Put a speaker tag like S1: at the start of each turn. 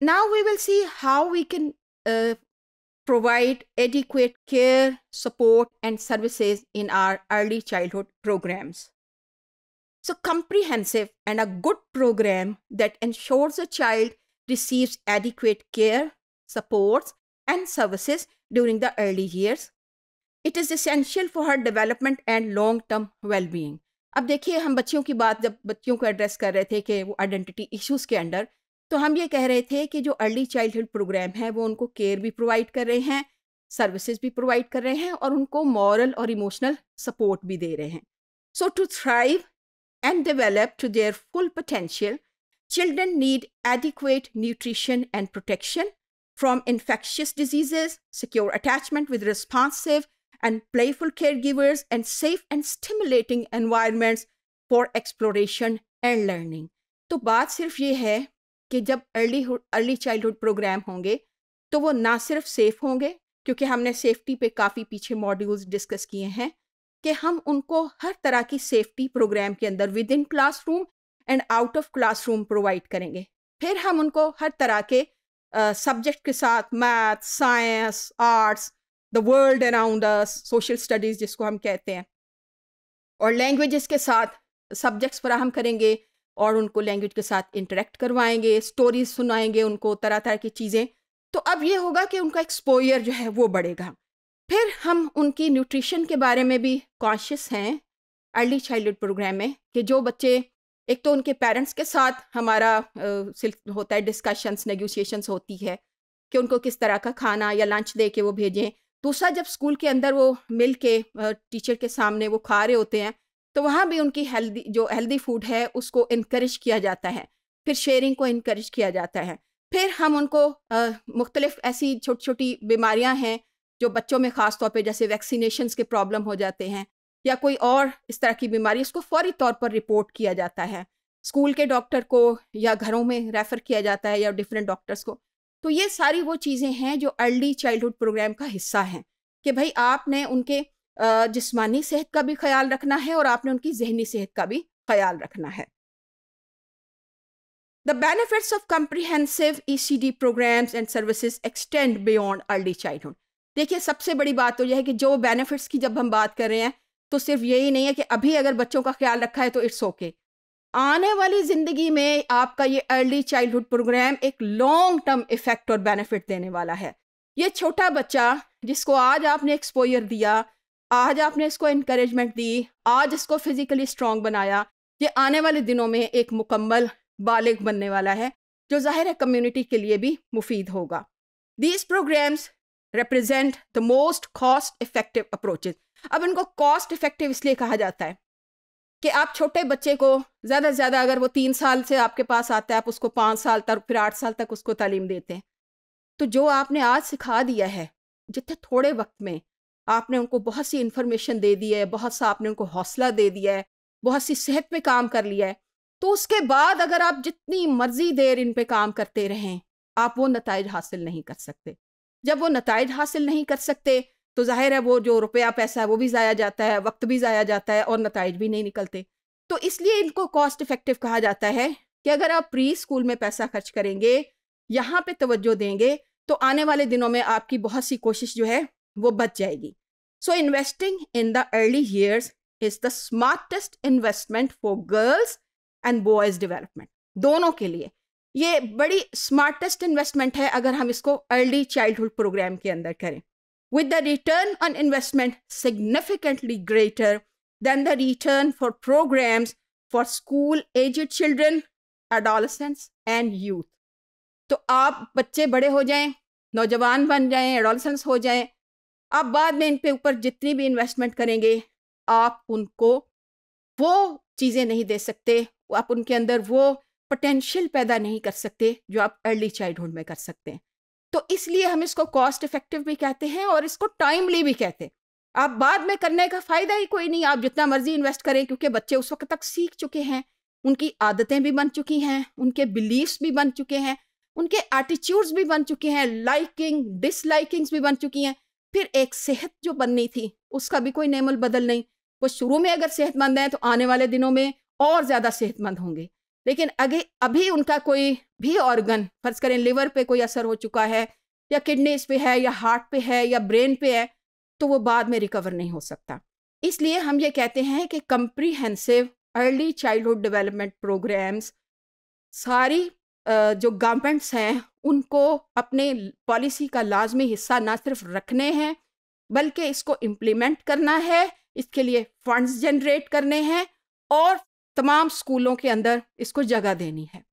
S1: now we will see how we can uh, provide adequate care, support, and services in our early childhood programs. So, comprehensive and a good program that ensures a child receives adequate care, supports, and services during the early years. It is essential for her development and long term well being. अब देखिए हम बच्चियों की बात जब बच्चियों को address कर रहे थे कि वो आइडेंटिटी इश्यूज के अंडर तो हम ये कह रहे थे कि जो अर्ली चाइल्डहुड प्रोग्राम है वो उनको केयर भी प्रोवाइड कर रहे हैं सर्विसेज़ भी प्रोवाइड कर रहे हैं और उनको मॉरल और इमोशनल सपोर्ट भी दे रहे हैं so to thrive and develop to their full potential children need adequate nutrition and protection from infectious diseases, secure attachment with responsive and playful caregivers, and safe and stimulating environments for exploration and learning. तो बात सिर्फ़ ये है कि जब early early childhood programme होंगे तो वो ना सिर्फ़ सेफ़ होंगे क्योंकि हमने सेफ्टी पे काफ़ी पीछे मॉड्यूल्स डिस्कस किए हैं कि हम उनको हर तरह की सेफ्टी प्रोग्राम के अंदर within classroom and out of classroom provide करेंगे। फिर हम उनको हर तरह के सब्जेक्ट uh, के साथ math science arts the world around us social studies जिसको हम कहते हैं और लैंग्वेजेस के साथ सब्जेक्ट्स फराहम करेंगे और उनको लैंग्वेज के साथ इंटरेक्ट करवाएँगे स्टोरीज सुनाएँगे उनको तरह तरह की चीज़ें। तो अब ये होगा कि उनका एक्सपोयर जो है वो बढ़ेगा। फिर हम उनकी न्यूट्रिशन के बारे में भी कॉन्शियस हैं अर्ली चाइल्डहुड प्रोग्राम में कि जो बच्चे, एक तो उनके पेरेंट्स के साथ हमारा होता है डिस्कशंस नेगोशिएशंस होती है कि उनको किस तरह का खाना या लंच दे के वो भेजें। दूसरा जब स्कूल के अंदर वो मिल के टीचर के सामने वो खा रहे होते हैं तो वहाँ भी उनकी हेल्दी, जो हेल्दी फ़ूड है, उसको इनक्रेज किया जाता है। फिर शेयरिंग को इनक्रेज किया जाता है। फिर हम उनको मुख्तलिफ़ ऐसी छोटी छोटी बीमारियाँ हैं, जो बच्चों में ख़ास तौर पे जैसे वैक्सीनेशन के प्रॉब्लम हो जाते हैं, या कोई और इस तरह की बीमारी उसको फौरी तौर पर रिपोर्ट किया जाता है। स्कूल के डॉक्टर को या घरों में रेफ़र किया जाता है, या डिफरेंट डॉक्टर्स को। तो ये सारी वो चीज़ें हैं, जो अर्ली चाइल्डहुड प्रोग्राम का हिस्सा हैं, कि भाई आपने उनके जिस्मानी सेहत का भी ख्याल रखना है और आपने उनकी जहनी सेहत का भी ख्याल रखना है The benefits of comprehensive ECD programs and services extend beyond early childhood. देखिए, सबसे बड़ी बात तो यह है कि जो बेनिफिट्स की जब हम बात कर रहे हैं तो सिर्फ़ यही नहीं है कि अभी अगर बच्चों का ख्याल रखा है तो इट्स ओके okay. आने वाली ज़िंदगी में आपका ये अर्ली चाइल्डहुड प्रोग्राम एक लॉन्ग टर्म इफ़ेक्ट और बेनिफिट देने वाला है ये छोटा बच्चा जिसको आज आपने एक्सपोयर दिया आज आपने इसको इंकरेजमेंट दी, आज इसको फिजिकली स्ट्रांग बनाया, ये आने वाले दिनों में एक मुकम्मल बालिग बनने वाला है, जो ज़ाहिर है कम्युनिटी के लिए भी मुफीद होगा। These programmes represent the most cost effective approaches अब इनको कॉस्ट इफ़ेक्टिव इसलिए कहा जाता है कि आप छोटे बच्चे को ज़्यादा से ज़्यादा अगर वो तीन साल से आपके पास आता है, आप उसको पाँच साल तक, फिर आठ साल तक उसको तालीम देते हैं। तो जो आपने आज सिखा दिया है, जितने थोड़े वक्त में आपने उनको बहुत सी इन्फॉर्मेशन दे दी है, बहुत सा आपने उनको हौसला दे दिया है, बहुत सी सेहत पे काम कर लिया है। तो उसके बाद अगर आप जितनी मर्ज़ी देर इन पे काम करते रहें, आप वो नतज हासिल नहीं कर सकते। जब वो नतज हासिल नहीं कर सकते तो ज़ाहिर है वो जो रुपया पैसा है वो भी ज़ाया जाता है, वक्त भी ज़ाया जाता है और नतज भी नहीं निकलते। तो इसलिए इनको कॉस्ट इफ़ेक्टिव कहा जाता है कि अगर आप प्री स्कूल में पैसा खर्च करेंगे, यहाँ पे तवज्जो देंगे तो आने वाले दिनों में आपकी बहुत सी कोशिश जो है वो बच जाएगी। So investing in the early years is the smartest investment for girls and boys development दोनों के लिए। ये बड़ी स्मार्टेस्ट इन्वेस्टमेंट है अगर हम इसको अर्ली चाइल्डहुड प्रोग्राम के अंदर करें। With the return on investment significantly greater than the return for programmes for school aged children adolescence and youth तो आप बच्चे बड़े हो जाएँ, नौजवान बन जाएँ एडोलसेंस हो जाएँ आप बाद में इन पे ऊपर जितनी भी इन्वेस्टमेंट करेंगे, आप उनको वो चीज़ें नहीं दे सकते, आप उनके अंदर वो पोटेंशियल पैदा नहीं कर सकते जो आप अर्ली चाइल्डहुड में कर सकते हैं। तो इसलिए हम इसको कॉस्ट इफ़ेक्टिव भी कहते हैं और इसको टाइमली भी कहते हैं। आप बाद में करने का फ़ायदा ही कोई नहीं, आप जितना मर्ज़ी इन्वेस्ट करें क्योंकि बच्चे उस वक्त तक सीख चुके हैं, उनकी आदतें भी बन चुकी हैं, उनके बिलीव्स भी बन चुके हैं, उनके एटीट्यूड्स भी बन चुके हैं लाइकिंग डिसलाइकिंग्स भी बन चुकी हैं। फिर एक सेहत जो बननी थी, उसका भी कोई नेमल बदल नहीं। वो शुरू में अगर सेहतमंद हैं तो आने वाले दिनों में और ज़्यादा सेहतमंद होंगे। लेकिन अगे, अभी उनका कोई भी ऑर्गन फ़र्ज़ करें लिवर पे कोई असर हो चुका है, या किडनीज पे है, या हार्ट पे है, या ब्रेन पे है तो वो बाद में रिकवर नहीं हो सकता। इसलिए हम ये कहते हैं कि comprehensive early childhood development programmes सारी जो गवर्नमेंट्स हैं उनको अपने पॉलिसी का लाजमी हिस्सा ना सिर्फ़ रखने हैं, बल्कि इसको इम्प्लीमेंट करना है, इसके लिए फंड्स जनरेट करने हैं और तमाम स्कूलों के अंदर इसको जगह देनी है।